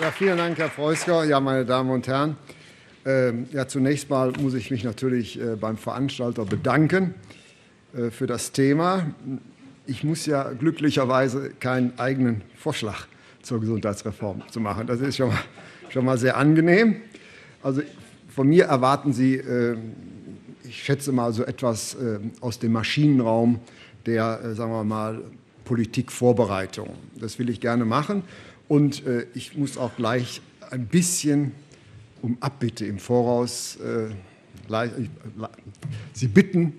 Ja, vielen Dank, Herr Preusker. Ja, meine Damen und Herren, ähm, ja, zunächst mal muss ich mich natürlich äh, beim Veranstalter bedanken äh, für das Thema. Ich muss ja glücklicherweise keinen eigenen Vorschlag zur Gesundheitsreform zu machen. Das ist schon mal, schon mal sehr angenehm. Also von mir erwarten Sie, äh, ich schätze mal, so etwas aus dem Maschinenraum der, sagen wir mal, Politikvorbereitung. Das will ich gerne machen. Und äh, ich muss auch gleich ein bisschen um Abbitte im Voraus äh, äh Sie bitten,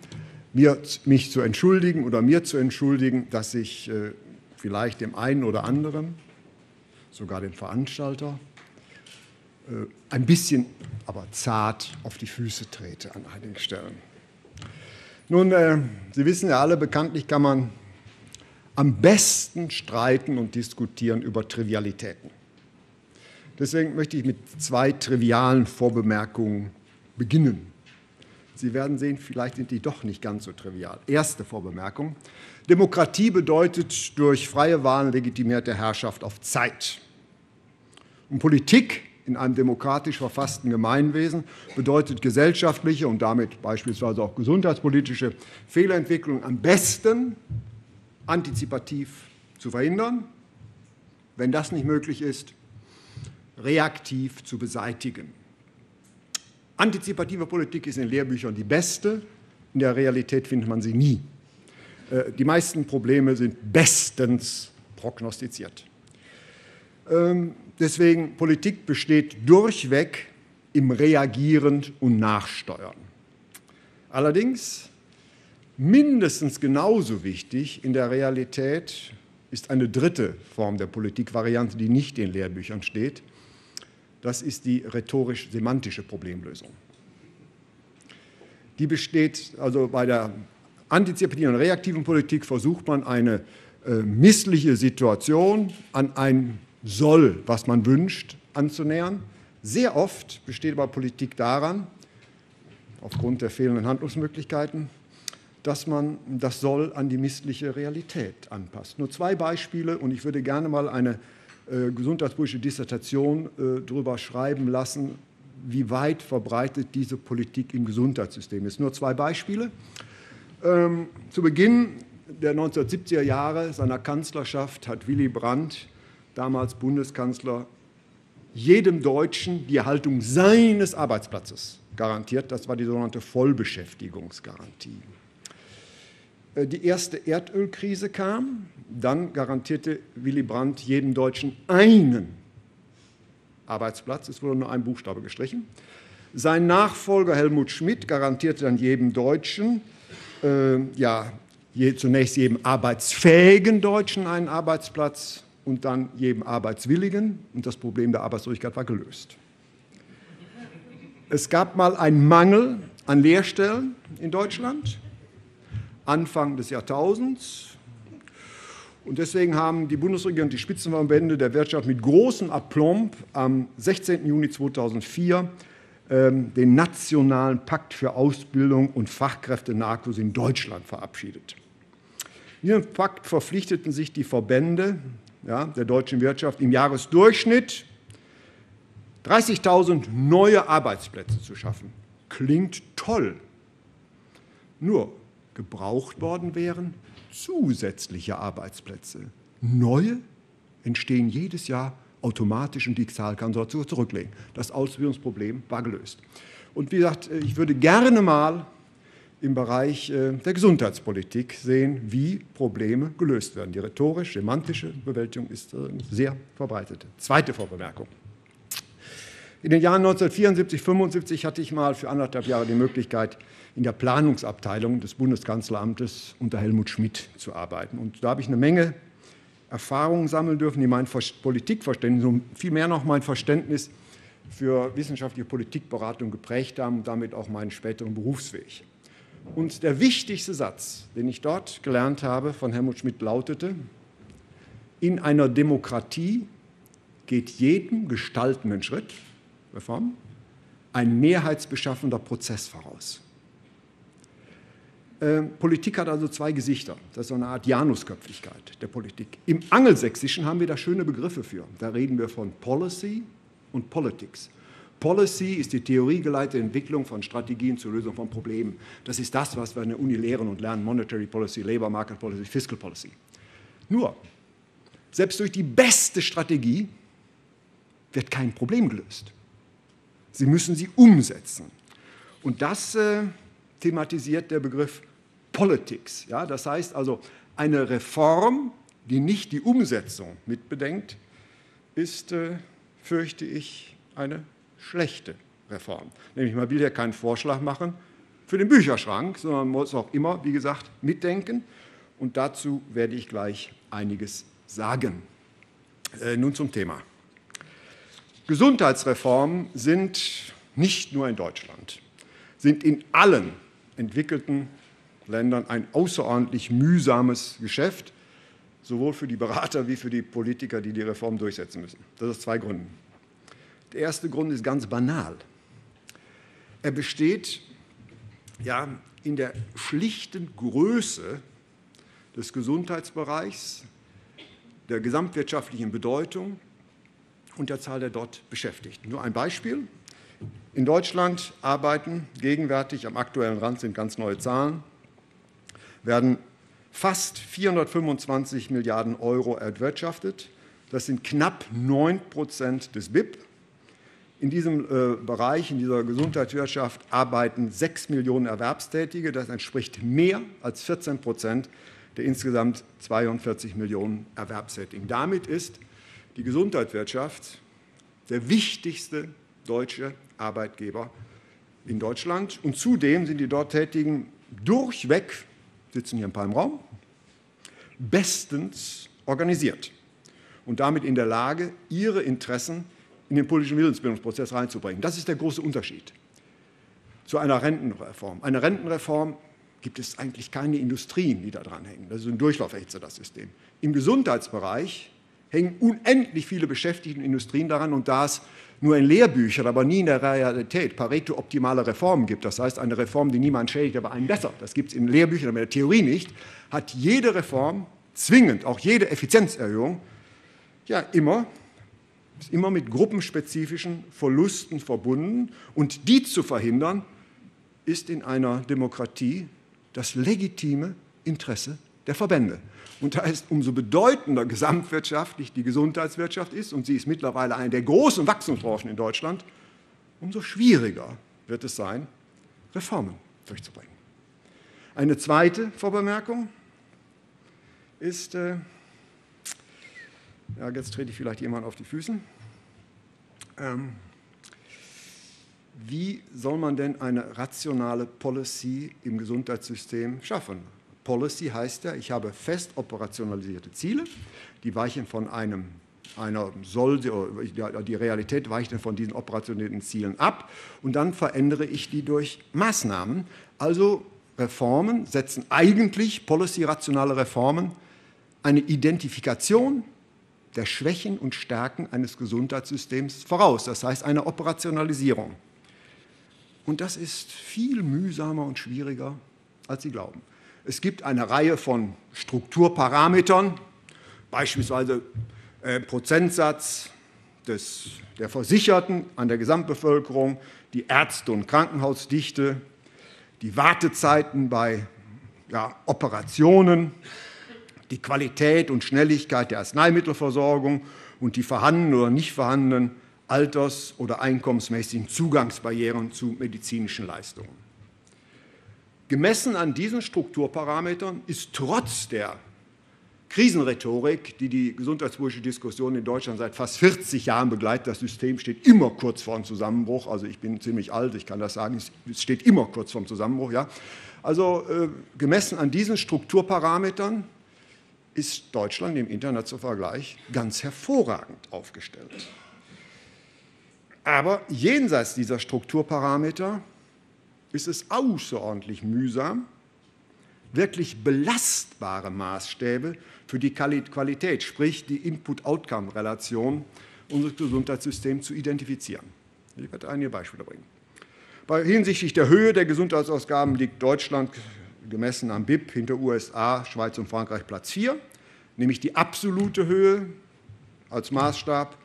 mir, mich zu entschuldigen oder mir zu entschuldigen, dass ich äh, vielleicht dem einen oder anderen, sogar dem Veranstalter, äh, ein bisschen, aber zart auf die Füße trete an einigen Stellen. Nun, äh, Sie wissen ja alle, bekanntlich kann man am besten streiten und diskutieren über Trivialitäten. Deswegen möchte ich mit zwei trivialen Vorbemerkungen beginnen. Sie werden sehen, vielleicht sind die doch nicht ganz so trivial. Erste Vorbemerkung. Demokratie bedeutet durch freie Wahlen legitimierte Herrschaft auf Zeit. Und Politik in einem demokratisch verfassten Gemeinwesen bedeutet gesellschaftliche und damit beispielsweise auch gesundheitspolitische Fehlentwicklung am besten antizipativ zu verhindern, wenn das nicht möglich ist, reaktiv zu beseitigen. Antizipative Politik ist in Lehrbüchern die beste, in der Realität findet man sie nie. Äh, die meisten Probleme sind bestens prognostiziert. Ähm, deswegen Politik besteht durchweg im Reagieren und Nachsteuern. Allerdings Mindestens genauso wichtig in der Realität ist eine dritte Form der Politikvariante, die nicht in Lehrbüchern steht. Das ist die rhetorisch-semantische Problemlösung. Die besteht also bei der antizipativen und reaktiven Politik versucht man eine äh, missliche Situation an ein Soll, was man wünscht, anzunähern. Sehr oft besteht aber Politik daran, aufgrund der fehlenden Handlungsmöglichkeiten, dass man das Soll an die missliche Realität anpasst. Nur zwei Beispiele und ich würde gerne mal eine äh, gesundheitspolitische Dissertation äh, darüber schreiben lassen, wie weit verbreitet diese Politik im Gesundheitssystem ist. Nur zwei Beispiele. Ähm, zu Beginn der 1970er Jahre seiner Kanzlerschaft hat Willy Brandt, damals Bundeskanzler, jedem Deutschen die Erhaltung seines Arbeitsplatzes garantiert. Das war die sogenannte Vollbeschäftigungsgarantie. Äh, die erste Erdölkrise kam, dann garantierte Willy Brandt jedem Deutschen einen Arbeitsplatz. Es wurde nur ein Buchstabe gestrichen. Sein Nachfolger Helmut Schmidt garantierte dann jedem Deutschen, äh, ja, je, zunächst jedem arbeitsfähigen Deutschen einen Arbeitsplatz und dann jedem Arbeitswilligen. Und das Problem der Arbeitslosigkeit war gelöst. Es gab mal einen Mangel an Lehrstellen in Deutschland. Anfang des Jahrtausends. Und deswegen haben die Bundesregierung und die Spitzenverbände der Wirtschaft mit großem Aplomb am 16. Juni 2004 ähm, den Nationalen Pakt für Ausbildung und Fachkräftenachwuchs in Deutschland verabschiedet. In diesem Pakt verpflichteten sich die Verbände ja, der deutschen Wirtschaft im Jahresdurchschnitt 30.000 neue Arbeitsplätze zu schaffen. Klingt toll. Nur gebraucht worden wären zusätzliche Arbeitsplätze. Neue entstehen jedes Jahr automatisch und digital kann dazu zurücklegen. Das Ausbildungsproblem war gelöst. Und wie gesagt, ich würde gerne mal im Bereich äh, der Gesundheitspolitik sehen, wie Probleme gelöst werden. Die rhetorisch-semantische Bewältigung ist äh, sehr verbreitet. Zweite Vorbemerkung. In den Jahren 1974, 1975 hatte ich mal für anderthalb Jahre die Möglichkeit, in der Planungsabteilung des Bundeskanzleramtes unter Helmut Schmidt zu arbeiten. Und da habe ich eine Menge Erfahrungen sammeln dürfen, die mein Politikverständnis und vielmehr noch mein Verständnis für wissenschaftliche Politikberatung geprägt haben und damit auch meinen späteren Berufsweg. Und der wichtigste Satz, den ich dort gelernt habe von Helmut Schmidt, lautete, in einer Demokratie geht jedem gestaltenden Schritt, Reform, ein mehrheitsbeschaffender Prozess voraus. Äh, Politik hat also zwei Gesichter. Das ist so eine Art Janusköpfigkeit der Politik. Im Angelsächsischen haben wir da schöne Begriffe für. Da reden wir von Policy und Politics. Policy ist die theoriegeleitete Entwicklung von Strategien zur Lösung von Problemen. Das ist das, was wir in der Uni lehren und lernen. Monetary Policy, Labor Market Policy, Fiscal Policy. Nur, selbst durch die beste Strategie wird kein Problem gelöst. Sie müssen sie umsetzen. Und das äh, thematisiert der Begriff Politics. Ja, das heißt also, eine Reform, die nicht die Umsetzung mitbedenkt, ist, äh, fürchte ich, eine schlechte Reform. Nämlich man will ja keinen Vorschlag machen für den Bücherschrank, sondern man muss auch immer, wie gesagt, mitdenken. Und dazu werde ich gleich einiges sagen. Äh, nun zum Thema. Gesundheitsreformen sind nicht nur in Deutschland, sind in allen entwickelten Ländern ein außerordentlich mühsames Geschäft, sowohl für die Berater wie für die Politiker, die die Reform durchsetzen müssen. Das aus zwei Gründen. Der erste Grund ist ganz banal. Er besteht ja, in der schlichten Größe des Gesundheitsbereichs, der gesamtwirtschaftlichen Bedeutung und der Zahl der dort Beschäftigten. Nur ein Beispiel. In Deutschland arbeiten gegenwärtig, am aktuellen Rand sind ganz neue Zahlen, werden fast 425 Milliarden Euro erwirtschaftet. Das sind knapp 9 Prozent des BIP. In diesem äh, Bereich, in dieser Gesundheitswirtschaft, arbeiten 6 Millionen Erwerbstätige. Das entspricht mehr als 14 Prozent der insgesamt 42 Millionen Erwerbstätigen. Damit ist die Gesundheitswirtschaft der wichtigste deutsche Arbeitgeber in Deutschland. Und zudem sind die dort Tätigen durchweg, sitzen hier ein paar im Raum, bestens organisiert und damit in der Lage, ihre Interessen in den politischen Willensbildungsprozess reinzubringen. Das ist der große Unterschied zu einer Rentenreform. Eine Rentenreform gibt es eigentlich keine Industrien, die da dran hängen. Das ist ein Durchlauferhitzer, das System. Im Gesundheitsbereich hängen unendlich viele Beschäftigte und Industrien daran und da es nur in Lehrbüchern, aber nie in der Realität. Pareto-optimale Reformen gibt, das heißt eine Reform, die niemand schädigt, aber einen besser, das gibt es in Lehrbüchern, aber in der Theorie nicht, hat jede Reform zwingend, auch jede Effizienzerhöhung, ja immer, ist immer mit gruppenspezifischen Verlusten verbunden. Und die zu verhindern, ist in einer Demokratie das legitime Interesse der Verbände. Und da ist umso bedeutender gesamtwirtschaftlich die Gesundheitswirtschaft ist, und sie ist mittlerweile eine der großen Wachstumsbranchen in Deutschland, umso schwieriger wird es sein, Reformen durchzubringen. Eine zweite Vorbemerkung ist, äh, ja, jetzt trete ich vielleicht jemand auf die Füße. Ähm, wie soll man denn eine rationale Policy im Gesundheitssystem schaffen? Policy heißt ja, ich habe fest operationalisierte Ziele, die weichen von einem einer soll, die Realität weicht dann von diesen operationellen Zielen ab und dann verändere ich die durch Maßnahmen. Also Reformen setzen eigentlich, policy-rationale Reformen, eine Identifikation der Schwächen und Stärken eines Gesundheitssystems voraus. Das heißt eine Operationalisierung. Und das ist viel mühsamer und schwieriger, als Sie glauben. Es gibt eine Reihe von Strukturparametern, beispielsweise äh, Prozentsatz des, der Versicherten an der Gesamtbevölkerung, die Ärzte- und Krankenhausdichte, die Wartezeiten bei ja, Operationen, die Qualität und Schnelligkeit der Arzneimittelversorgung und die vorhandenen oder nicht vorhandenen alters- oder einkommensmäßigen Zugangsbarrieren zu medizinischen Leistungen. Gemessen an diesen Strukturparametern ist trotz der Krisenrhetorik, die die gesundheitspolitische Diskussion in Deutschland seit fast 40 Jahren begleitet, das System steht immer kurz vor dem Zusammenbruch. Also ich bin ziemlich alt, ich kann das sagen, es steht immer kurz vor dem Zusammenbruch. Ja. Also äh, gemessen an diesen Strukturparametern ist Deutschland im internationalen Vergleich ganz hervorragend aufgestellt. Aber jenseits dieser Strukturparameter ist es außerordentlich mühsam, wirklich belastbare Maßstäbe für die Qualität, sprich die Input-Outcome-Relation unseres Gesundheitssystems zu identifizieren. Ich werde einige Beispiele bringen. Bei hinsichtlich der Höhe der Gesundheitsausgaben liegt Deutschland gemessen am BIP hinter USA, Schweiz und Frankreich Platz 4, nämlich die absolute Höhe als Maßstab,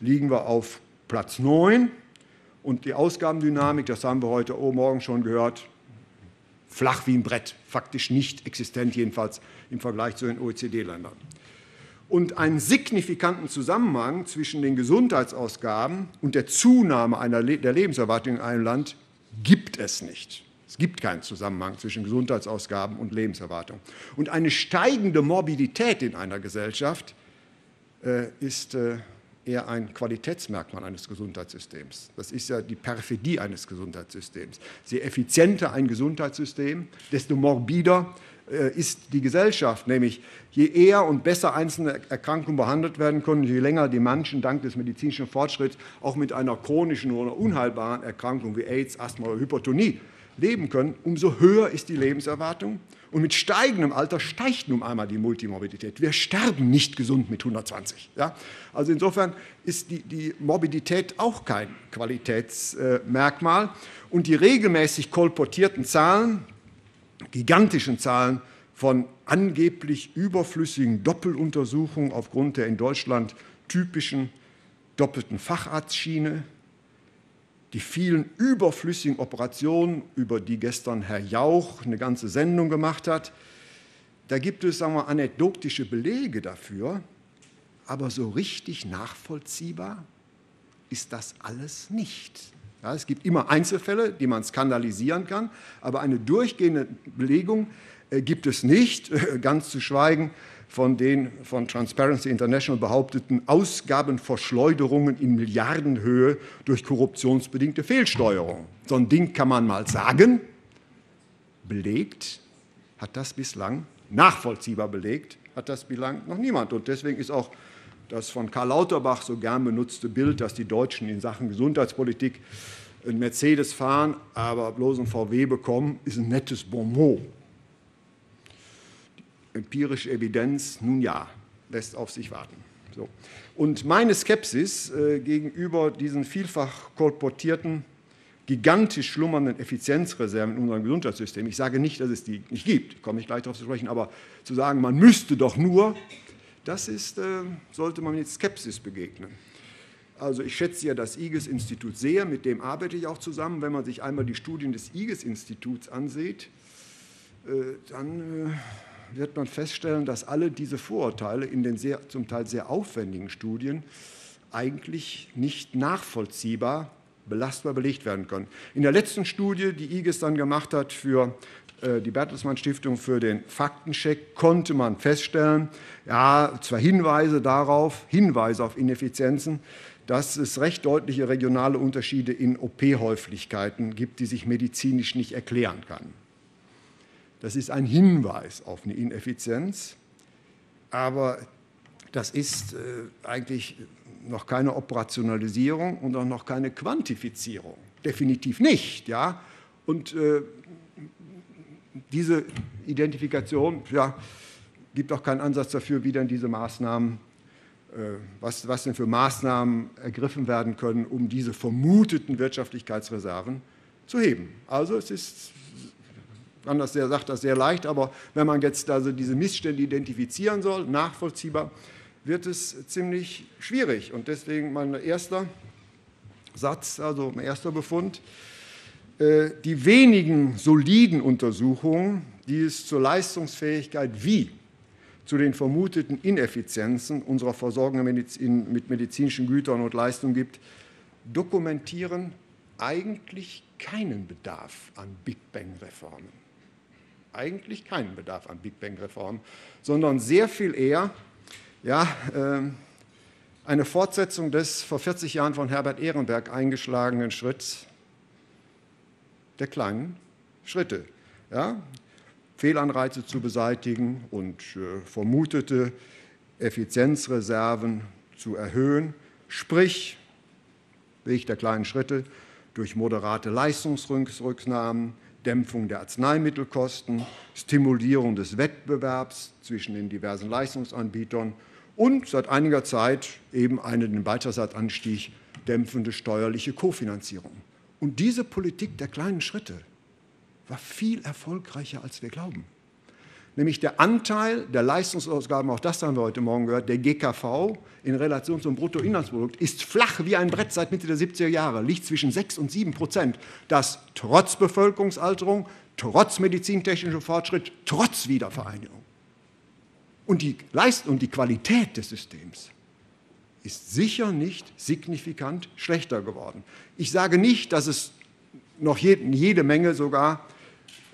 liegen wir auf Platz 9 und die Ausgabendynamik, das haben wir heute Morgen schon gehört, flach wie ein Brett, faktisch nicht existent, jedenfalls im Vergleich zu den OECD-Ländern. Und einen signifikanten Zusammenhang zwischen den Gesundheitsausgaben und der Zunahme einer, der Lebenserwartung in einem Land gibt es nicht. Es gibt keinen Zusammenhang zwischen Gesundheitsausgaben und Lebenserwartung. Und eine steigende Morbidität in einer Gesellschaft äh, ist äh, eher ein Qualitätsmerkmal eines Gesundheitssystems. Das ist ja die Perfidie eines Gesundheitssystems. Je effizienter ein Gesundheitssystem, desto morbider äh, ist die Gesellschaft, nämlich je eher und besser einzelne Erkrankungen behandelt werden können, je länger die Menschen dank des medizinischen Fortschritts auch mit einer chronischen oder unheilbaren Erkrankung wie AIDS, Asthma oder Hypertonie leben können, umso höher ist die Lebenserwartung. Und mit steigendem Alter steigt nun einmal die Multimorbidität. Wir sterben nicht gesund mit 120. Ja? Also insofern ist die, die Morbidität auch kein Qualitätsmerkmal. Und die regelmäßig kolportierten Zahlen, gigantischen Zahlen von angeblich überflüssigen Doppeluntersuchungen aufgrund der in Deutschland typischen doppelten Facharztschiene, die vielen überflüssigen Operationen, über die gestern Herr Jauch eine ganze Sendung gemacht hat, da gibt es sagen wir, anekdotische Belege dafür, aber so richtig nachvollziehbar ist das alles nicht. Ja, es gibt immer Einzelfälle, die man skandalisieren kann, aber eine durchgehende Belegung äh, gibt es nicht, ganz zu schweigen von den von Transparency International behaupteten Ausgabenverschleuderungen in Milliardenhöhe durch korruptionsbedingte Fehlsteuerung. So ein Ding kann man mal sagen. Belegt hat das bislang, nachvollziehbar belegt, hat das bislang noch niemand. Und deswegen ist auch das von Karl Lauterbach so gern benutzte Bild, dass die Deutschen in Sachen Gesundheitspolitik einen Mercedes fahren, aber bloß einen VW bekommen, ist ein nettes Bonmot empirische Evidenz, nun ja, lässt auf sich warten. So. Und meine Skepsis äh, gegenüber diesen vielfach kolportierten, gigantisch schlummernden Effizienzreserven in unserem Gesundheitssystem, ich sage nicht, dass es die nicht gibt, komme ich gleich darauf zu sprechen, aber zu sagen, man müsste doch nur, das ist, äh, sollte man mit Skepsis begegnen. Also ich schätze ja das IGES-Institut sehr, mit dem arbeite ich auch zusammen. Wenn man sich einmal die Studien des IGES-Instituts ansieht, äh, dann äh, wird man feststellen, dass alle diese Vorurteile in den sehr, zum Teil sehr aufwendigen Studien eigentlich nicht nachvollziehbar, belastbar belegt werden können. In der letzten Studie, die IGES dann gemacht hat für äh, die Bertelsmann Stiftung für den Faktencheck, konnte man feststellen, ja, zwar Hinweise darauf, Hinweise auf Ineffizienzen, dass es recht deutliche regionale Unterschiede in OP-Häufigkeiten gibt, die sich medizinisch nicht erklären kann. Das ist ein Hinweis auf eine Ineffizienz, aber das ist äh, eigentlich noch keine Operationalisierung und auch noch keine Quantifizierung. Definitiv nicht. Ja? Und äh, diese Identifikation ja, gibt auch keinen Ansatz dafür, wie denn diese Maßnahmen, äh, was, was denn für Maßnahmen ergriffen werden können, um diese vermuteten Wirtschaftlichkeitsreserven zu heben. Also es ist Anders der sagt das sehr leicht, aber wenn man jetzt also diese Missstände identifizieren soll, nachvollziehbar, wird es ziemlich schwierig. Und deswegen mein erster Satz, also mein erster Befund, äh, die wenigen soliden Untersuchungen, die es zur Leistungsfähigkeit wie zu den vermuteten Ineffizienzen unserer Versorgung mit medizinischen Gütern und Leistungen gibt, dokumentieren eigentlich keinen Bedarf an Big Bang-Reformen eigentlich keinen Bedarf an Big Bang-Reformen, sondern sehr viel eher ja, äh, eine Fortsetzung des vor 40 Jahren von Herbert Ehrenberg eingeschlagenen Schritts der kleinen Schritte. Ja? Fehlanreize zu beseitigen und äh, vermutete Effizienzreserven zu erhöhen, sprich Weg der kleinen Schritte durch moderate Leistungsrücknahmen, Dämpfung der Arzneimittelkosten, Stimulierung des Wettbewerbs zwischen den diversen Leistungsanbietern und seit einiger Zeit eben eine den Beitragssatzanstieg dämpfende steuerliche Kofinanzierung. Und diese Politik der kleinen Schritte, war viel erfolgreicher, als wir glauben. Nämlich der Anteil der Leistungsausgaben, auch das haben wir heute Morgen gehört, der GKV in Relation zum Bruttoinlandsprodukt ist flach wie ein Brett seit Mitte der 70er Jahre, liegt zwischen 6 und 7 Prozent. Das trotz Bevölkerungsalterung, trotz medizintechnischem Fortschritt, trotz Wiedervereinigung. Und die Leistung und die Qualität des Systems ist sicher nicht signifikant schlechter geworden. Ich sage nicht, dass es noch jede Menge sogar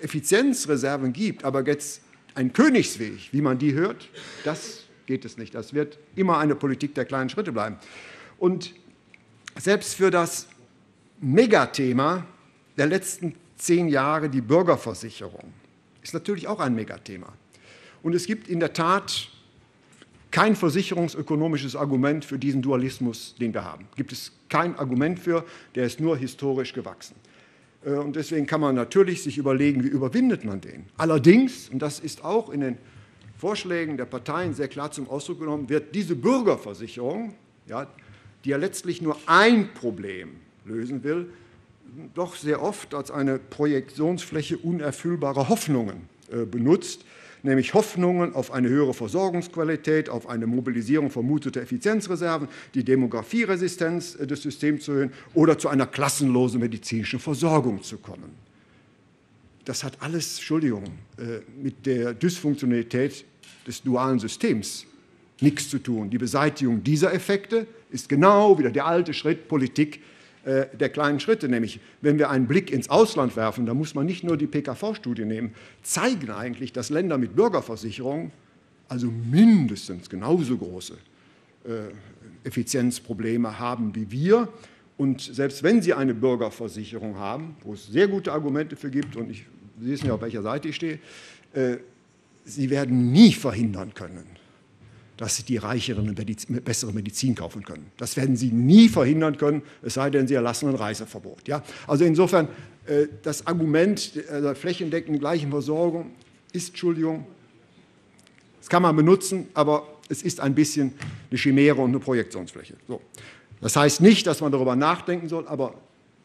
Effizienzreserven gibt, aber jetzt ein Königsweg, wie man die hört, das geht es nicht. Das wird immer eine Politik der kleinen Schritte bleiben. Und selbst für das Megathema der letzten zehn Jahre, die Bürgerversicherung, ist natürlich auch ein Megathema. Und es gibt in der Tat kein versicherungsökonomisches Argument für diesen Dualismus, den wir haben. Gibt es kein Argument für, der ist nur historisch gewachsen. Äh, und deswegen kann man natürlich sich überlegen, wie überwindet man den. Allerdings, und das ist auch in den Vorschlägen der Parteien sehr klar zum Ausdruck genommen, wird diese Bürgerversicherung, ja, die ja letztlich nur ein Problem lösen will, doch sehr oft als eine Projektionsfläche unerfüllbarer Hoffnungen äh, benutzt, nämlich Hoffnungen auf eine höhere Versorgungsqualität, auf eine Mobilisierung vermuteter Effizienzreserven, die Demografieresistenz äh, des Systems zu erhöhen oder zu einer klassenlosen medizinischen Versorgung zu kommen. Das hat alles, Entschuldigung, äh, mit der Dysfunktionalität des dualen Systems nichts zu tun. Die Beseitigung dieser Effekte ist genau wieder der alte Schritt Politik äh, der kleinen Schritte, nämlich wenn wir einen Blick ins Ausland werfen, da muss man nicht nur die PKV-Studie nehmen, zeigen eigentlich, dass Länder mit Bürgerversicherung also mindestens genauso große äh, Effizienzprobleme haben wie wir. Und selbst wenn sie eine Bürgerversicherung haben, wo es sehr gute Argumente für gibt, und ich, Sie wissen ja, auf welcher Seite ich stehe, äh, sie werden nie verhindern können, dass die Reicheren eine bessere Medizin kaufen können. Das werden sie nie verhindern können, es sei denn, sie erlassen ein Reiseverbot. Ja? Also insofern, äh, das Argument der flächendeckenden gleichen Versorgung ist, Entschuldigung, das kann man benutzen, aber es ist ein bisschen eine Chimäre und eine Projektionsfläche. So. Das heißt nicht, dass man darüber nachdenken soll, aber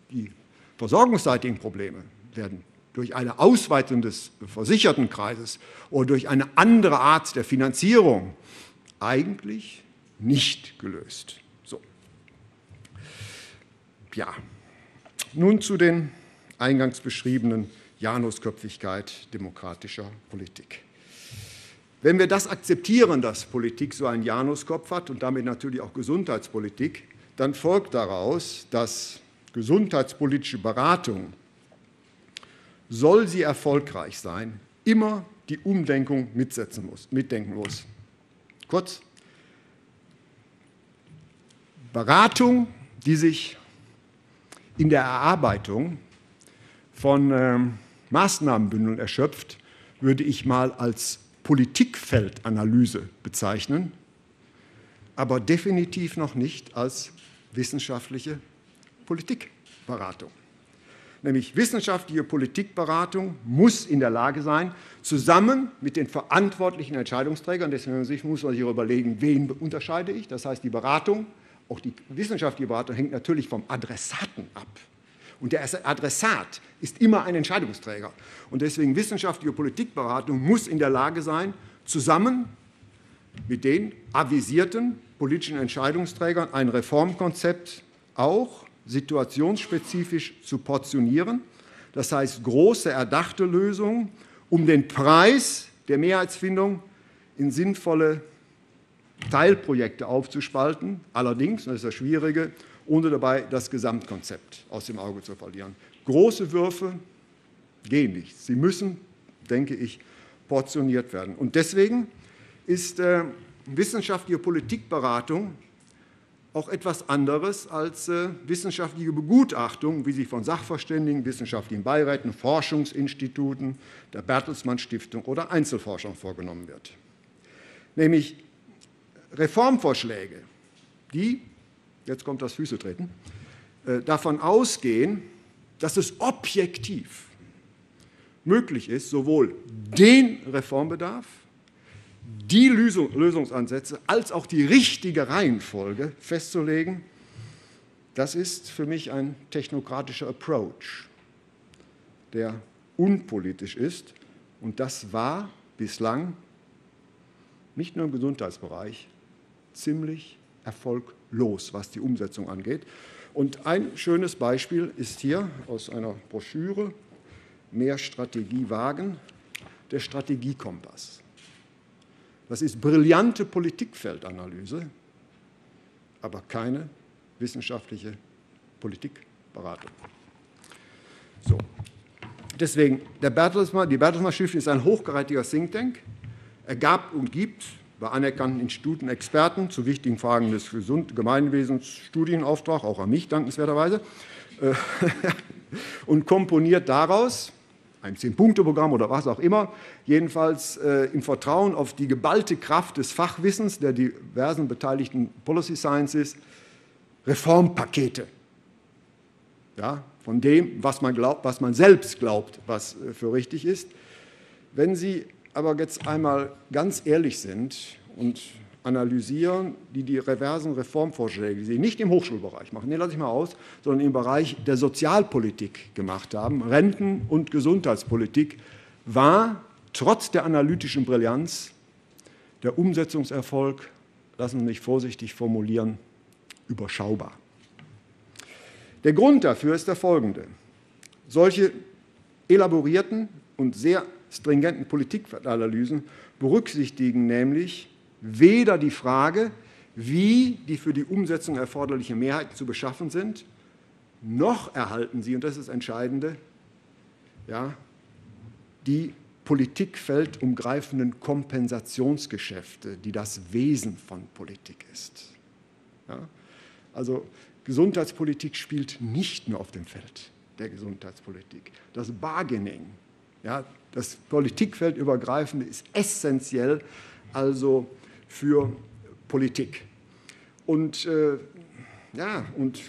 die versorgungsseitigen Probleme werden durch eine Ausweitung des versicherten Kreises oder durch eine andere Art der Finanzierung eigentlich nicht gelöst. So. Ja, nun zu den eingangs beschriebenen Janusköpfigkeit demokratischer Politik. Wenn wir das akzeptieren, dass Politik so einen Januskopf hat und damit natürlich auch Gesundheitspolitik, dann folgt daraus, dass gesundheitspolitische Beratung, soll sie erfolgreich sein, immer die Umdenkung mitsetzen muss, mitdenken muss. Kurz, Beratung, die sich in der Erarbeitung von ähm, Maßnahmenbündeln erschöpft, würde ich mal als Politikfeldanalyse bezeichnen, aber definitiv noch nicht als wissenschaftliche Politikberatung nämlich wissenschaftliche Politikberatung, muss in der Lage sein, zusammen mit den verantwortlichen Entscheidungsträgern, deswegen muss man sich überlegen, wen unterscheide ich, das heißt die Beratung, auch die wissenschaftliche Beratung hängt natürlich vom Adressaten ab. Und der Adressat ist immer ein Entscheidungsträger. Und deswegen wissenschaftliche Politikberatung muss in der Lage sein, zusammen mit den avisierten politischen Entscheidungsträgern ein Reformkonzept auch situationsspezifisch zu portionieren. Das heißt, große erdachte Lösungen, um den Preis der Mehrheitsfindung in sinnvolle Teilprojekte aufzuspalten. Allerdings, und das ist das Schwierige, ohne dabei das Gesamtkonzept aus dem Auge zu verlieren. Große Würfe gehen nicht. Sie müssen, denke ich, portioniert werden. Und deswegen ist äh, wissenschaftliche Politikberatung auch etwas anderes als äh, wissenschaftliche Begutachtung, wie sie von Sachverständigen, wissenschaftlichen Beiräten, Forschungsinstituten, der Bertelsmann Stiftung oder Einzelforschern vorgenommen wird. Nämlich Reformvorschläge, die, jetzt kommt das Füßetreten, äh, davon ausgehen, dass es objektiv möglich ist, sowohl den Reformbedarf die Lösungsansätze als auch die richtige Reihenfolge festzulegen, das ist für mich ein technokratischer Approach, der unpolitisch ist. Und das war bislang nicht nur im Gesundheitsbereich ziemlich erfolglos, was die Umsetzung angeht. Und ein schönes Beispiel ist hier aus einer Broschüre Mehr Strategie wagen, der Strategiekompass. Das ist brillante Politikfeldanalyse, aber keine wissenschaftliche Politikberatung. So. Deswegen, der Bertelsmann, die Bertelsmann Stiftung ist ein hochkarätiger Think Tank. Er gab und gibt bei anerkannten Instituten Experten zu wichtigen Fragen des Gemeinwesens Studienauftrag, auch an mich dankenswerterweise, äh, und komponiert daraus ein Zehn-Punkte-Programm oder was auch immer, jedenfalls äh, im Vertrauen auf die geballte Kraft des Fachwissens der diversen beteiligten Policy Sciences Reformpakete. Ja, von dem, was man, glaubt, was man selbst glaubt, was äh, für richtig ist. Wenn Sie aber jetzt einmal ganz ehrlich sind und analysieren, die die reversen Reformvorschläge, die Sie nicht im Hochschulbereich machen, den lasse ich mal aus, sondern im Bereich der Sozialpolitik gemacht haben, Renten- und Gesundheitspolitik, war trotz der analytischen Brillanz der Umsetzungserfolg, lassen Sie mich vorsichtig formulieren, überschaubar. Der Grund dafür ist der folgende. Solche elaborierten und sehr stringenten Politikanalysen berücksichtigen nämlich weder die Frage, wie die für die Umsetzung erforderlichen Mehrheiten zu beschaffen sind, noch erhalten sie, und das ist das Entscheidende, ja, die politikfeldumgreifenden Kompensationsgeschäfte, die das Wesen von Politik ist. Ja, also Gesundheitspolitik spielt nicht nur auf dem Feld der Gesundheitspolitik. Das Bargaining, ja, das Politikfeldübergreifende ist essentiell also für Politik. Und, äh, ja, und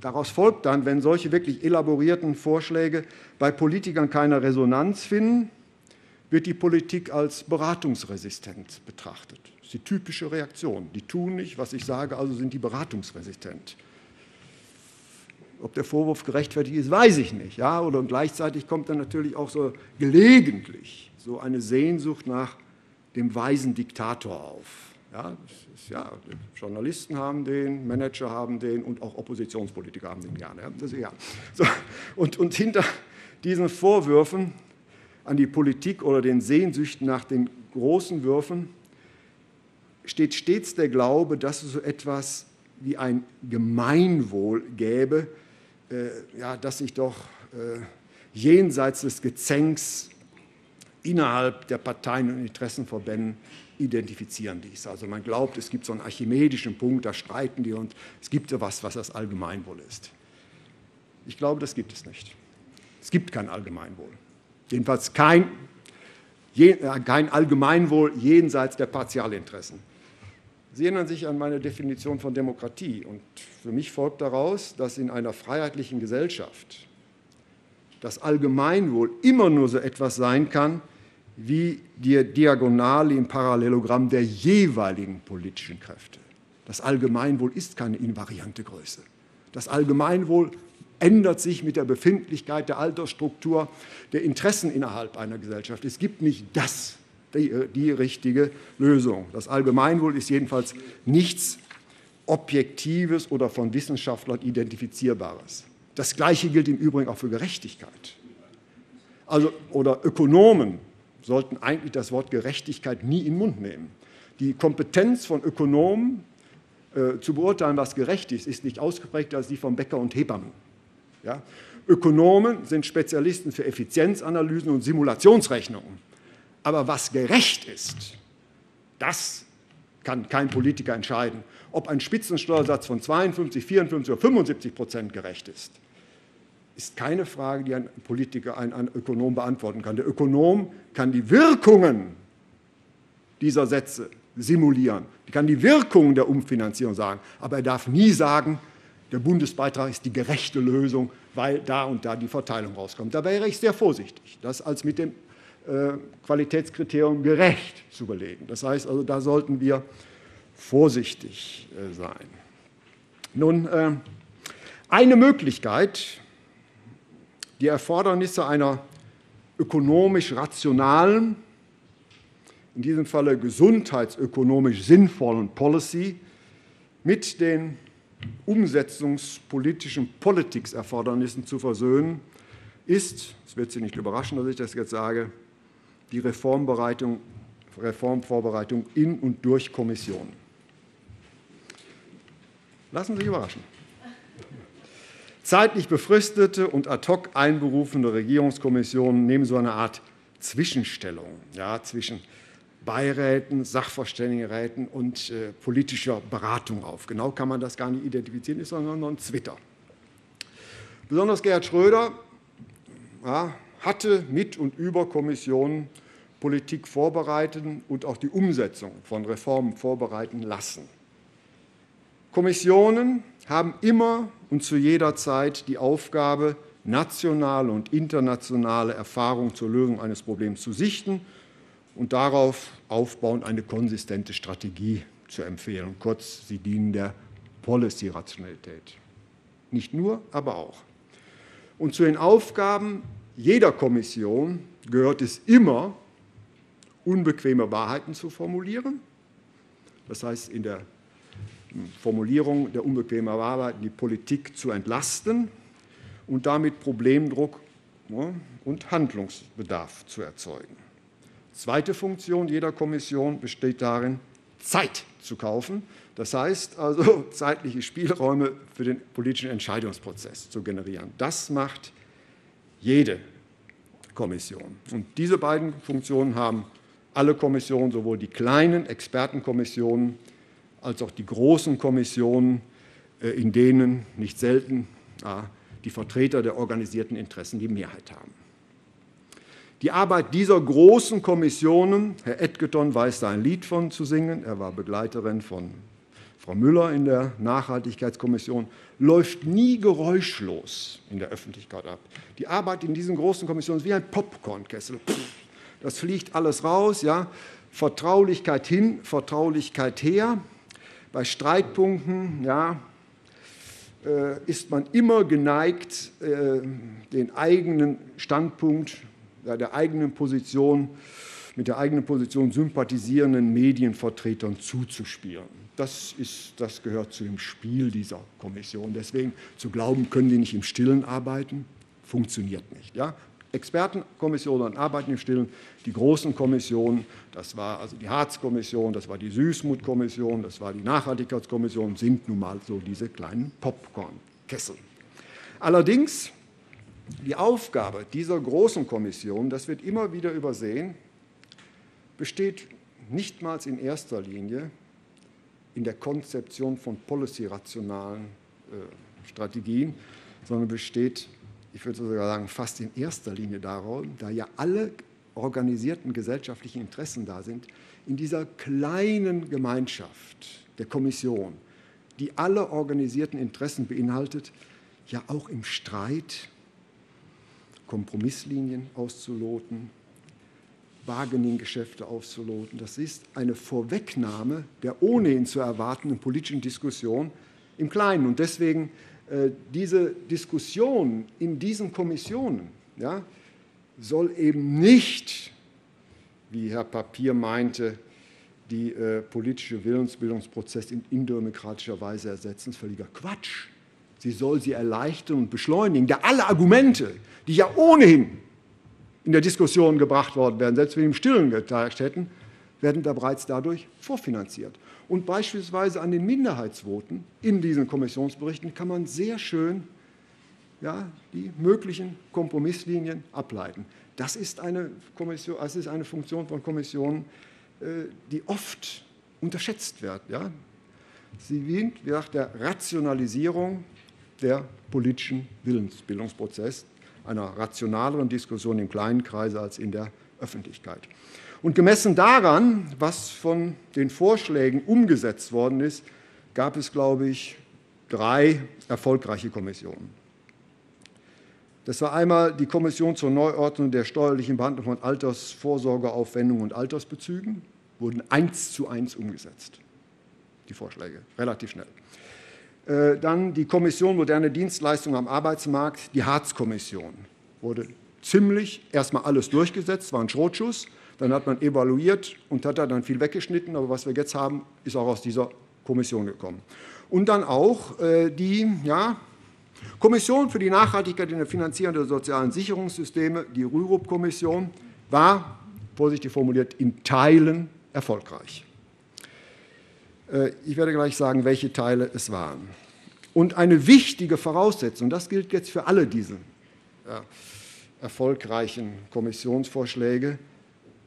daraus folgt dann, wenn solche wirklich elaborierten Vorschläge bei Politikern keine Resonanz finden, wird die Politik als beratungsresistent betrachtet. Das ist die typische Reaktion. Die tun nicht, was ich sage, also sind die beratungsresistent. Ob der Vorwurf gerechtfertigt ist, weiß ich nicht. Ja? Oder gleichzeitig kommt dann natürlich auch so gelegentlich so eine Sehnsucht nach dem weisen Diktator auf. Ja, ist, ja, Journalisten haben den, Manager haben den und auch Oppositionspolitiker haben den gerne. Ja, das, ja. So, und, und hinter diesen Vorwürfen an die Politik oder den Sehnsüchten nach den großen Würfen steht stets der Glaube, dass es so etwas wie ein Gemeinwohl gäbe, äh, ja, das sich doch äh, jenseits des Gezänks innerhalb der Parteien und Interessenverbänden identifizieren ließ. Also man glaubt, es gibt so einen archimedischen Punkt, da streiten die und es gibt etwas, was das Allgemeinwohl ist. Ich glaube, das gibt es nicht. Es gibt kein Allgemeinwohl. Jedenfalls kein, äh, kein Allgemeinwohl jenseits der Partialinteressen. Sie erinnern sich an meine Definition von Demokratie. Und für mich folgt daraus, dass in einer freiheitlichen Gesellschaft das Allgemeinwohl immer nur so etwas sein kann, wie die Diagonale im Parallelogramm der jeweiligen politischen Kräfte. Das Allgemeinwohl ist keine invariante Größe. Das Allgemeinwohl ändert sich mit der Befindlichkeit der Altersstruktur der Interessen innerhalb einer Gesellschaft. Es gibt nicht das die, die richtige Lösung. Das Allgemeinwohl ist jedenfalls nichts Objektives oder von Wissenschaftlern identifizierbares. Das Gleiche gilt im Übrigen auch für Gerechtigkeit. Also, oder Ökonomen sollten eigentlich das Wort Gerechtigkeit nie in den Mund nehmen. Die Kompetenz von Ökonomen äh, zu beurteilen, was gerecht ist, ist nicht ausgeprägter als die von Bäcker und Hebammen. Ja? Ökonomen sind Spezialisten für Effizienzanalysen und Simulationsrechnungen. Aber was gerecht ist, das kann kein Politiker entscheiden. Ob ein Spitzensteuersatz von 52, 54 oder 75 Prozent gerecht ist, ist keine Frage, die ein Politiker, ein, ein Ökonom beantworten kann. Der Ökonom kann die Wirkungen dieser Sätze simulieren. Er kann die Wirkungen der Umfinanzierung sagen. Aber er darf nie sagen, der Bundesbeitrag ist die gerechte Lösung, weil da und da die Verteilung rauskommt. Da wäre ich sehr vorsichtig, das als mit dem äh, Qualitätskriterium gerecht zu belegen. Das heißt also, da sollten wir vorsichtig äh, sein. Nun, äh, eine Möglichkeit, die Erfordernisse einer ökonomisch rationalen, in diesem Falle gesundheitsökonomisch sinnvollen Policy mit den umsetzungspolitischen Politikserfordernissen zu versöhnen, ist, es wird Sie nicht überraschen, dass ich das jetzt sage, die Reformvorbereitung in und durch Kommissionen. Lassen Sie sich überraschen. Zeitlich befristete und ad hoc einberufene Regierungskommissionen nehmen so eine Art Zwischenstellung ja, zwischen Beiräten, Sachverständigenräten und äh, politischer Beratung auf. Genau kann man das gar nicht identifizieren, ist sondern nur ein Twitter. Besonders Gerhard Schröder ja, hatte mit und über Kommissionen Politik vorbereiten und auch die Umsetzung von Reformen vorbereiten lassen. Kommissionen haben immer und zu jeder Zeit die Aufgabe, nationale und internationale Erfahrungen zur Lösung eines Problems zu sichten und darauf aufbauend eine konsistente Strategie zu empfehlen. Kurz, sie dienen der Policy-Rationalität. Nicht nur, aber auch. Und zu den Aufgaben jeder Kommission gehört es immer, unbequeme Wahrheiten zu formulieren. Das heißt, in der Formulierung der unbequemen Wahrheiten die Politik zu entlasten und damit Problemdruck und Handlungsbedarf zu erzeugen. Zweite Funktion jeder Kommission besteht darin, Zeit zu kaufen. Das heißt also, zeitliche Spielräume für den politischen Entscheidungsprozess zu generieren. Das macht jede Kommission. Und diese beiden Funktionen haben alle Kommissionen, sowohl die kleinen Expertenkommissionen als auch die großen Kommissionen, äh, in denen nicht selten die Vertreter der organisierten Interessen die Mehrheit haben. Die Arbeit dieser großen Kommissionen, Herr Edgeton weiß da ein Lied von zu singen, er war Begleiterin von Frau Müller in der Nachhaltigkeitskommission, läuft nie geräuschlos in der Öffentlichkeit ab. Die Arbeit in diesen großen Kommissionen ist wie ein Popcornkessel. Das fliegt alles raus, ja. Vertraulichkeit hin, Vertraulichkeit her. Bei Streitpunkten ja, äh, ist man immer geneigt, äh, den eigenen Standpunkt der eigenen Position, mit der eigenen Position sympathisierenden Medienvertretern zuzuspielen. Das, ist, das gehört zu dem Spiel dieser Kommission. Deswegen zu glauben, können die nicht im Stillen arbeiten, funktioniert nicht. Ja? Expertenkommissionen arbeiten im Stillen. Die großen Kommissionen, das war also die Harz-Kommission, das war die Süßmut-Kommission, das war die Nachhaltigkeitskommission, sind nun mal so diese kleinen Popcorn-Kessel. Allerdings die Aufgabe dieser großen Kommission, das wird immer wieder übersehen, besteht nichtmals in erster Linie in der Konzeption von policy-rationalen äh, Strategien, sondern besteht, ich würde sogar sagen, fast in erster Linie darum, da ja alle organisierten gesellschaftlichen Interessen da sind, in dieser kleinen Gemeinschaft der Kommission, die alle organisierten Interessen beinhaltet, ja auch im Streit Kompromisslinien auszuloten, Bargaining-Geschäfte auszuloten. Das ist eine Vorwegnahme der ohnehin zu erwartenden politischen Diskussion im Kleinen. Und deswegen diese Diskussion in diesen Kommissionen ja, soll eben nicht, wie Herr Papier meinte, die äh, politische Willensbildungsprozess in indemokratischer Weise ersetzen. Das ist völliger Quatsch. Sie soll sie erleichtern und beschleunigen. Da alle Argumente, die ja ohnehin in der Diskussion gebracht worden wären, selbst wenn wir im Stillen geteilt hätten, werden da bereits dadurch vorfinanziert. Und beispielsweise an den Minderheitsvoten in diesen Kommissionsberichten kann man sehr schön ja, die möglichen Kompromisslinien ableiten. Das ist eine, Kommission, das ist eine Funktion von Kommissionen, äh, die oft unterschätzt wird. Ja. Sie dient nach der Rationalisierung der politischen Willensbildungsprozess, einer rationaleren Diskussion im kleinen Kreise als in der Öffentlichkeit. Und gemessen daran, was von den Vorschlägen umgesetzt worden ist, gab es, glaube ich, drei erfolgreiche Kommissionen. Das war einmal die Kommission zur Neuordnung der steuerlichen Behandlung von Altersvorsorgeaufwendungen und Altersbezügen, wurden eins zu eins umgesetzt, die Vorschläge, relativ schnell. Äh, dann die Kommission Moderne Dienstleistungen am Arbeitsmarkt, die Harz-Kommission, wurde ziemlich erstmal alles durchgesetzt, war ein Schrotschuss. Dann hat man evaluiert und hat da dann viel weggeschnitten. Aber was wir jetzt haben, ist auch aus dieser Kommission gekommen. Und dann auch äh, die ja, Kommission für die Nachhaltigkeit in der Finanzierung der sozialen Sicherungssysteme, die Rürup-Kommission, war, vorsichtig formuliert, in Teilen erfolgreich. Äh, ich werde gleich sagen, welche Teile es waren. Und eine wichtige Voraussetzung, das gilt jetzt für alle diese ja, erfolgreichen Kommissionsvorschläge,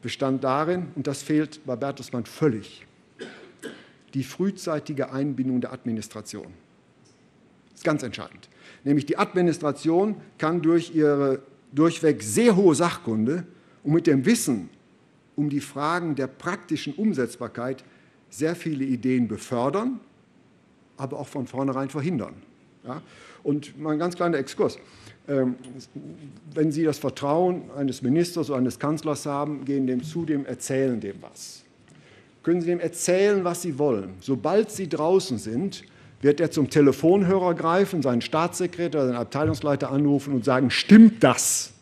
bestand darin, und das fehlt bei Bertelsmann völlig, die frühzeitige Einbindung der Administration. Das ist ganz entscheidend. Nämlich die Administration kann durch ihre durchweg sehr hohe Sachkunde und mit dem Wissen um die Fragen der praktischen Umsetzbarkeit sehr viele Ideen befördern, aber auch von vornherein verhindern. Ja? Und mal ein ganz kleiner Exkurs. Ähm, wenn Sie das Vertrauen eines Ministers oder eines Kanzlers haben, gehen dem zu, dem erzählen dem was. Können Sie dem erzählen, was Sie wollen. Sobald Sie draußen sind, wird er zum Telefonhörer greifen, seinen Staatssekretär, seinen Abteilungsleiter anrufen und sagen, stimmt das?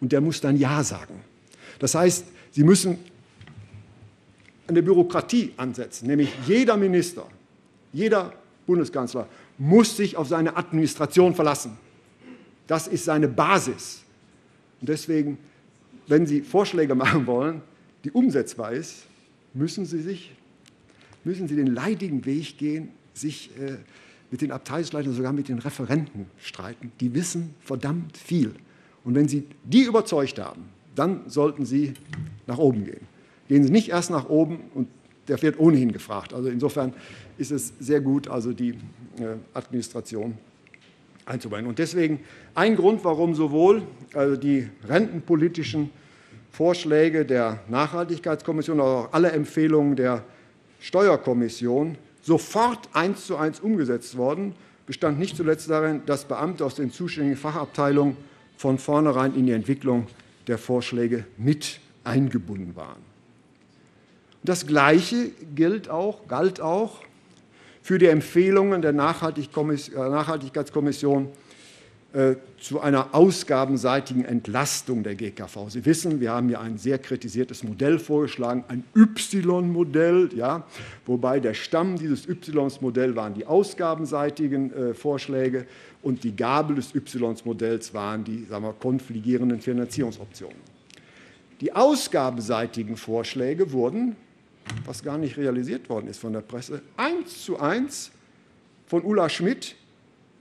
Und der muss dann Ja sagen. Das heißt, Sie müssen an der Bürokratie ansetzen, nämlich jeder Minister, jeder Bundeskanzler muss sich auf seine Administration verlassen. Das ist seine Basis. Und deswegen, wenn Sie Vorschläge machen wollen, die umsetzbar ist, müssen Sie sich, müssen Sie den leidigen Weg gehen, sich äh, mit den Abteilungsleitern, sogar mit den Referenten streiten. Die wissen verdammt viel. Und wenn Sie die überzeugt haben, dann sollten Sie nach oben gehen. Gehen Sie nicht erst nach oben und der wird ohnehin gefragt. Also insofern ist es sehr gut, also die äh, Administration einzubauen. Und deswegen ein Grund, warum sowohl also die rentenpolitischen Vorschläge der Nachhaltigkeitskommission, als auch alle Empfehlungen der Steuerkommission sofort eins zu eins umgesetzt worden, bestand nicht zuletzt darin, dass Beamte aus den zuständigen Fachabteilungen von vornherein in die Entwicklung der Vorschläge mit eingebunden waren. Das Gleiche gilt auch, galt auch für die Empfehlungen der äh, Nachhaltigkeitskommission äh, zu einer ausgabenseitigen Entlastung der GKV. Sie wissen, wir haben hier ein sehr kritisiertes Modell vorgeschlagen, ein Y-Modell, ja, wobei der Stamm dieses Y-Modells waren die ausgabenseitigen äh, Vorschläge und die Gabel des Y-Modells waren die sagen wir, konfligierenden Finanzierungsoptionen. Die ausgabenseitigen Vorschläge wurden was gar nicht realisiert worden ist von der Presse, eins zu eins von Ulla Schmidt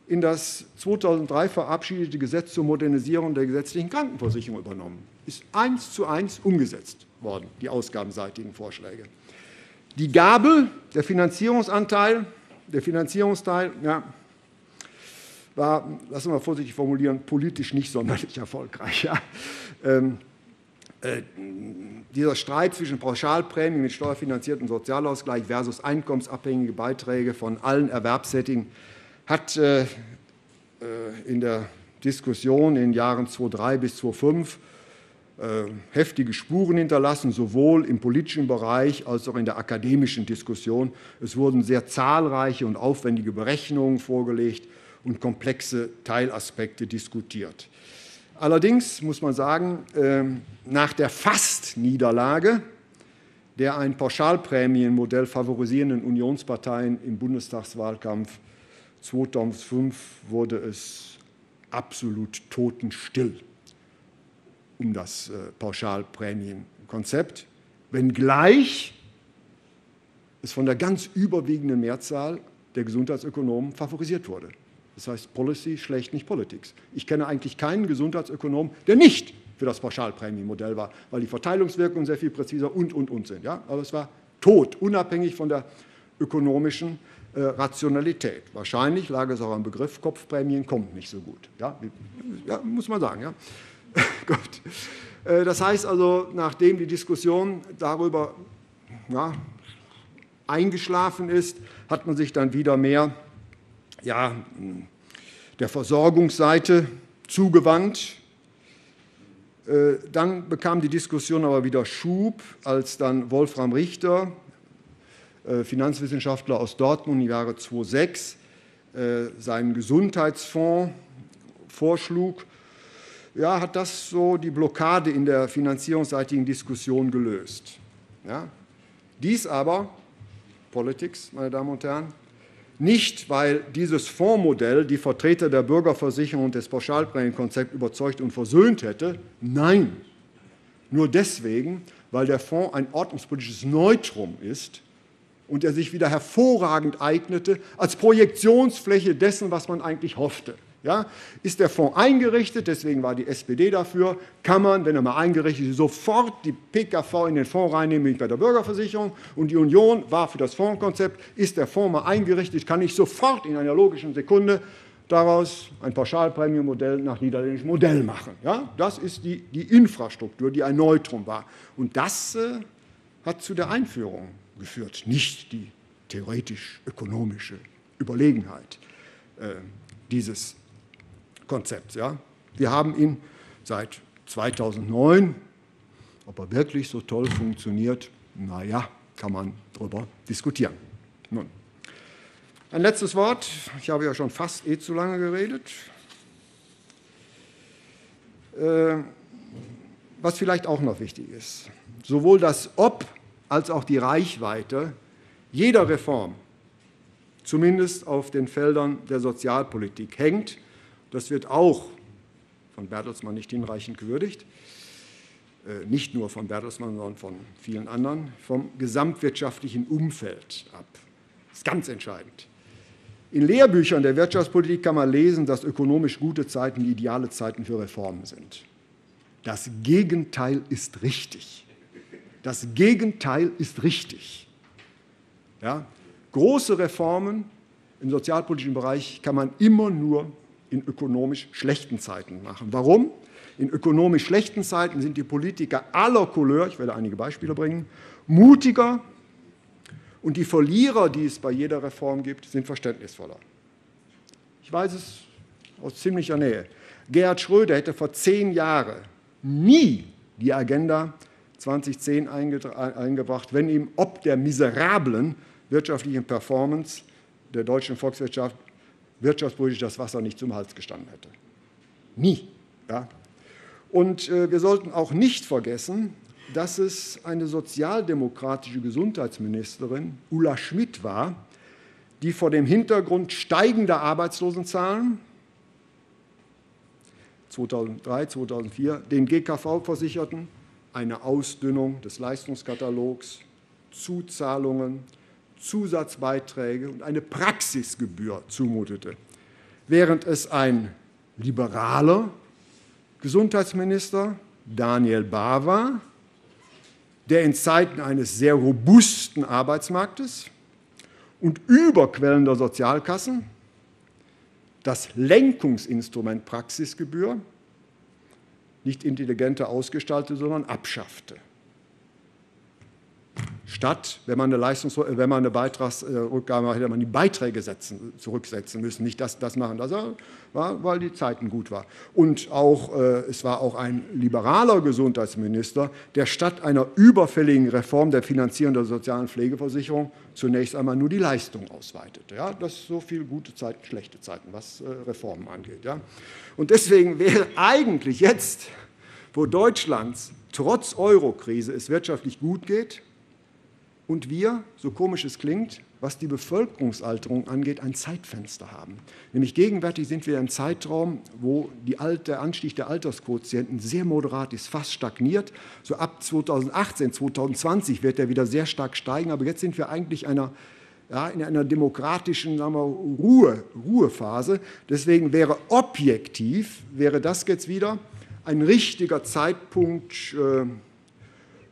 in das 2003 verabschiedete Gesetz zur Modernisierung der gesetzlichen Krankenversicherung übernommen. Ist eins zu eins umgesetzt worden, die ausgabenseitigen Vorschläge. Die Gabel, der Finanzierungsanteil, der Finanzierungsteil, ja, war, lassen wir mal vorsichtig formulieren, politisch nicht sonderlich erfolgreich. Ja. Ähm, äh, dieser Streit zwischen Pauschalprämien mit steuerfinanziertem Sozialausgleich versus einkommensabhängige Beiträge von allen Erwerbstätigen hat äh, äh, in der Diskussion in den Jahren 2003 bis 2005 heftige Spuren hinterlassen, sowohl im politischen Bereich als auch in der akademischen Diskussion. Es wurden sehr zahlreiche und aufwendige Berechnungen vorgelegt und komplexe Teilaspekte diskutiert. Allerdings muss man sagen, ähm, nach der Fast-Niederlage der ein Pauschalprämienmodell favorisierenden Unionsparteien im Bundestagswahlkampf 2005 wurde es absolut totenstill um das äh, Pauschalprämienkonzept, wenngleich es von der ganz überwiegenden Mehrzahl der Gesundheitsökonomen favorisiert wurde. Das heißt, Policy schlecht nicht Politics. Ich kenne eigentlich keinen Gesundheitsökonom, der nicht für das Pauschalprämienmodell war, weil die Verteilungswirkungen sehr viel präziser und, und, und sind. Ja? Aber es war tot, unabhängig von der ökonomischen äh, Rationalität. Wahrscheinlich lag es auch am Begriff, Kopfprämien kommt nicht so gut. Ja, ja muss man sagen. Ja? gut. Äh, das heißt also, nachdem die Diskussion darüber ja, eingeschlafen ist, hat man sich dann wieder mehr ja, der Versorgungsseite zugewandt. Äh, dann bekam die Diskussion aber wieder Schub, als dann Wolfram Richter, äh, Finanzwissenschaftler aus Dortmund im Jahre 2006, äh, seinen Gesundheitsfonds vorschlug, ja, hat das so die Blockade in der finanzierungsseitigen Diskussion gelöst. Ja? Dies aber, Politics, meine Damen und Herren, nicht, weil dieses Fondsmodell die Vertreter der Bürgerversicherung und des Pauschalprämienkonzepts überzeugt und versöhnt hätte. Nein, nur deswegen, weil der Fonds ein ordnungspolitisches Neutrum ist und er sich wieder hervorragend eignete als Projektionsfläche dessen, was man eigentlich hoffte. Ja, ist der Fonds eingerichtet, deswegen war die SPD dafür, kann man, wenn er mal eingerichtet ist, sofort die PKV in den Fonds reinnehmen, wie bei der Bürgerversicherung. Und die Union war für das Fondskonzept, ist der Fonds mal eingerichtet, kann ich sofort in einer logischen Sekunde daraus ein Pauschalprämienmodell nach niederländischem Modell machen. Ja, das ist die, die Infrastruktur, die ein Neutrum war. Und das äh, hat zu der Einführung geführt, nicht die theoretisch-ökonomische Überlegenheit äh, dieses Konzepts. Ja? Wir haben ihn seit 2009. Ob er wirklich so toll funktioniert, naja, kann man darüber diskutieren. Nun, ein letztes Wort. Ich habe ja schon fast eh zu lange geredet. Äh, was vielleicht auch noch wichtig ist. Sowohl das Ob als auch die Reichweite jeder Reform, zumindest auf den Feldern der Sozialpolitik, hängt das wird auch von Bertelsmann nicht hinreichend gewürdigt, äh, nicht nur von Bertelsmann, sondern von vielen anderen, vom gesamtwirtschaftlichen Umfeld ab. Das ist ganz entscheidend. In Lehrbüchern der Wirtschaftspolitik kann man lesen, dass ökonomisch gute Zeiten die ideale Zeiten für Reformen sind. Das Gegenteil ist richtig. Das Gegenteil ist richtig. Ja? Große Reformen im sozialpolitischen Bereich kann man immer nur in ökonomisch schlechten Zeiten machen. Warum? In ökonomisch schlechten Zeiten sind die Politiker aller Couleur, ich werde einige Beispiele bringen, mutiger und die Verlierer, die es bei jeder Reform gibt, sind verständnisvoller. Ich weiß es aus ziemlicher Nähe. Gerhard Schröder hätte vor zehn Jahren nie die Agenda 2010 eingebracht, wenn ihm ob der miserablen wirtschaftlichen Performance der deutschen Volkswirtschaft wirtschaftspolitisch das Wasser nicht zum Hals gestanden hätte. Nie. Ja? Und äh, wir sollten auch nicht vergessen, dass es eine sozialdemokratische Gesundheitsministerin, Ulla Schmidt, war, die vor dem Hintergrund steigender Arbeitslosenzahlen 2003, 2004 den GKV-Versicherten eine Ausdünnung des Leistungskatalogs, Zuzahlungen, Zusatzbeiträge und eine Praxisgebühr zumutete, während es ein liberaler Gesundheitsminister, Daniel Bawa, der in Zeiten eines sehr robusten Arbeitsmarktes und überquellender Sozialkassen das Lenkungsinstrument Praxisgebühr nicht intelligenter ausgestaltete, sondern abschaffte statt, wenn man eine, Leistungs wenn man eine Beitragsrückgabe macht, hätte man die Beiträge setzen, zurücksetzen müssen, nicht das, das machen. Das war, weil die Zeiten gut waren. Und auch, äh, es war auch ein liberaler Gesundheitsminister, der statt einer überfälligen Reform der Finanzierung der sozialen Pflegeversicherung zunächst einmal nur die Leistung ausweitete. Ja, das ist so viel gute Zeiten, schlechte Zeiten, was äh, Reformen angeht. Ja. Und deswegen wäre eigentlich jetzt, wo Deutschland trotz Eurokrise es wirtschaftlich gut geht, und wir, so komisch es klingt, was die Bevölkerungsalterung angeht, ein Zeitfenster haben. Nämlich gegenwärtig sind wir im Zeitraum, wo Alt der Anstieg der Altersquotienten sehr moderat ist, fast stagniert. So ab 2018, 2020 wird er wieder sehr stark steigen, aber jetzt sind wir eigentlich einer, ja, in einer demokratischen sagen wir, Ruhe, Ruhephase. Deswegen wäre objektiv, wäre das jetzt wieder ein richtiger Zeitpunkt, äh,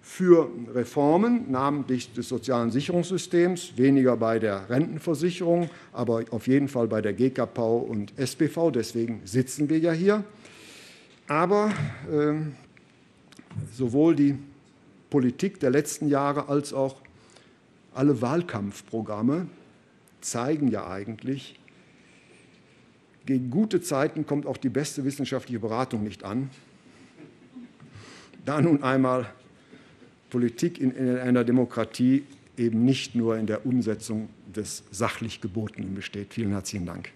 für Reformen, namentlich des sozialen Sicherungssystems, weniger bei der Rentenversicherung, aber auf jeden Fall bei der GKV und SPV. Deswegen sitzen wir ja hier. Aber äh, sowohl die Politik der letzten Jahre als auch alle Wahlkampfprogramme zeigen ja eigentlich, gegen gute Zeiten kommt auch die beste wissenschaftliche Beratung nicht an. Da nun einmal Politik in, in einer Demokratie eben nicht nur in der Umsetzung des sachlich Gebotenen besteht. Vielen herzlichen Dank.